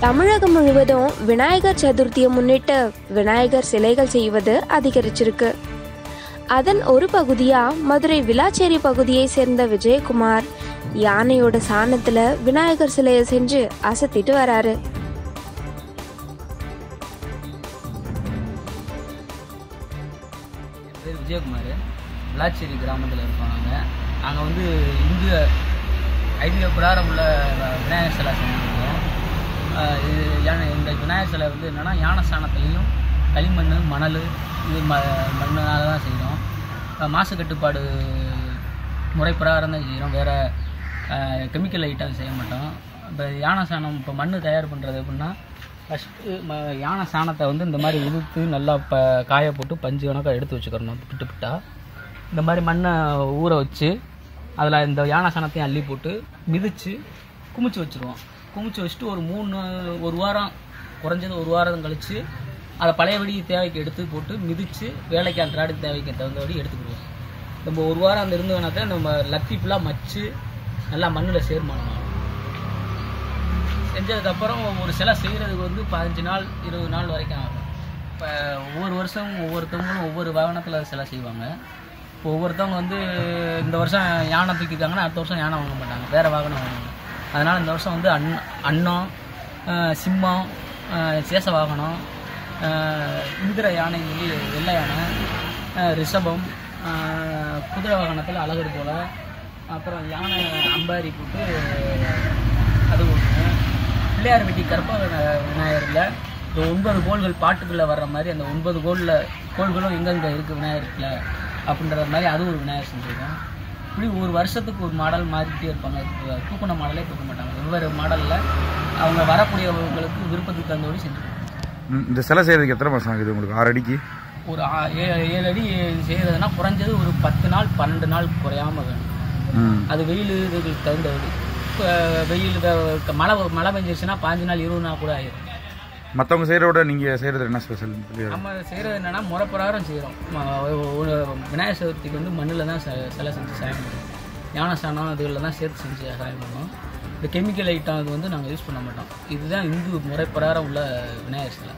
தமிழகம் முழுவதும் விநாயகர் சதுர்த்தியை முன்னிட்டு விநாயகர் சிலைகள் செய்வது அதிகரிச்சிருக்கு. அதன் ஒரு பகுதியா மதுரை விளாச்சேரி பகுதியை சேர்ந்த விஜயகுமார் யானையோட சாணத்துல விநாயகர் சிலையை செஞ்சு அசத்திட்டு வராரு. விஜயகுமார். விளாச்சேரி கிராமத்தில் இருக்கோம் நாங்கள் நாங்கள் வந்து இந்திய ஐதீக பிரகாரம் உள்ள விநாயகர் சிலை செஞ்சுருக்கோம் இந்த விநாயகர் சிலை வந்து என்னென்னா யானை சாணத்துலேயும் களிமண் மணல் இது ம மண்ணால் தான் செய்கிறோம் மாசு கட்டுப்பாடு முறை பிரகாரம் தான் செய்கிறோம் வேறு கெமிக்கல் ஐட்டம் செய்ய மாட்டோம். இப்போ யானை சாணம் இப்போ மண் தயார் பண்ணுறது எப்படின்னா ஃபஸ்ட்டு ம யானை சாணத்தை வந்து இந்த மாதிரி உதுத்து நல்லா ப காய போட்டு பஞ்சு கணக்காக எடுத்து வச்சுக்கிறணும். பிட்டு பிட்டா. இந்த மாதிரி மண்ணை ஊற வச்சு அதில் இந்த யானை சாணத்தையும் அள்ளி போட்டு மிதித்து குமிச்சு வச்சுருவோம். குமிச்சு வச்சுட்டு ஒரு மூணு ஒரு வாரம் குறைஞ்சது ஒரு வாரம் கழித்து அதை பழையபடி தேவைக்கு எடுத்து போட்டு மிதித்து வேலைக்கு அன்றாட தேவைக்கு தகுந்தபடி எடுத்துக்கிடுவோம். நம்ம ஒரு வாரம் அந்த இருந்தோம்னாக்கா நம்ம லத்தி ஃபுல்லாக மச்சு நல்லா மண்ணில் சேர்மானம்? செஞ்சதுக்கப்புறம் ஒரு சிலை செய்கிறதுக்கு வந்து பதினஞ்சு நாள் இருபது நாள் வரைக்கும் ஆகும். இப்போ ஒவ்வொரு வருஷமும் ஒவ்வொருத்தவங்களும் ஒவ்வொரு வாகனத்தில் சிலை செய்வாங்க. இப்போ ஒவ்வொருத்தவங்க வந்து இந்த வருஷம் யானை தூக்கிட்டாங்கன்னா அடுத்த வருஷம் யானை வாங்க மாட்டாங்க. வேறு வாகனம் வாங்குவாங்க அதனால் இந்த வருஷம் வந்து அன் அன்னம் சிம்மம் ஆஹ் வாகனம் இந்திர யானை சொல்லி வெள்ளை யானை ரிஷபம் குதிரை வாகனத்தில் அழகர் போல் அப்புறம் யானை அம்பாரி போட்டு அது ஒன்று பிள்ளையார் வெட்டி கற்ப விநாயகரில். இந்த ஒன்பது கோள்கள் பாட்டுக்குள்ளே வர்ற மாதிரி அந்த ஒன்பது கோளில் கோள்களும் எங்கெங்கே இருக்குது விநாயகரில் அப்படின்ற மாதிரி அது ஒரு விநாயகர் செஞ்சுருக்கோம் இப்படி ஒரு வருஷத்துக்கு ஒரு மாடல் மாறிக்கிட்டே இருப்பாங்க. தூக்குன மாடலே தூக்க மாட்டாங்க. வெவ்வேறு மாடலில் அவங்க வரக்கூடியவங்களுக்கு விருப்பத்துக்கு தகுந்தபடி செஞ்சுருக்கோம் ம், இந்த சிலை செய்யறதுக்கு எத்தனை மாதம் ஆகுது உங்களுக்கு? ஆறு அடிக்கு? ஒரு ஏழு அடி செய்கிறதுனா குறைஞ்சது ஒரு பத்து நாள் பன்னெண்டு நாள் குறையாம வேணும். அது வெயில் தகுந்தபடி இப்போ வெயில் மழை மழை பெஞ்சிருச்சுன்னா பாஞ்சு நாள் இருபது நாள் கூட ஆயிடும் மற்றவங்க செய்கிறத விட நீங்கள் செய்கிறது என்ன ஸ்பெஷல் நம்ம செய்கிறது என்னன்னா முறை பிரகாரம் செய்கிறோம் விநாயகர் சதுர்த்திக்கு வந்து மண்ணில் தான் சிலை செஞ்சு சாயம் பண்ணுவோம். ஞான சாணம் அதுகளில் தான் சேர்த்து செஞ்சு சாயம் பண்ணுவோம். இந்த கெமிக்கல் ஐட்டம் அது வந்து நாங்கள் யூஸ் பண்ண மாட்டோம். இதுதான் இந்து முறை உள்ள விநாயகர் சிலை.